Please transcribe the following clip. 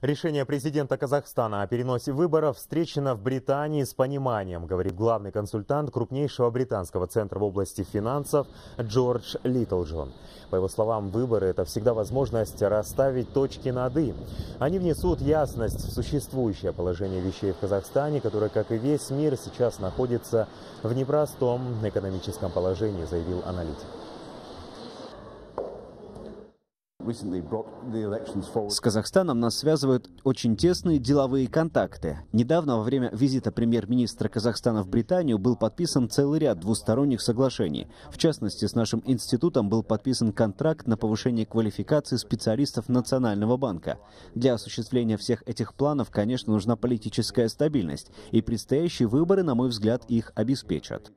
Решение президента Казахстана о переносе выборов встречено в Британии с пониманием, говорит главный консультант крупнейшего британского центра в области финансов Джордж Литлджон. По его словам, выборы – это всегда возможность расставить точки над «и». Они внесут ясность в существующее положение вещей в Казахстане, которое, как и весь мир, сейчас находится в непростом экономическом положении, заявил аналитик. С Казахстаном нас связывают очень тесные деловые контакты. Недавно во время визита премьер-министра Казахстана в Британию был подписан целый ряд двусторонних соглашений. В частности, с нашим институтом был подписан контракт на повышение квалификации специалистов Национального банка. Для осуществления всех этих планов, конечно, нужна политическая стабильность, и предстоящие выборы, на мой взгляд, их обеспечат.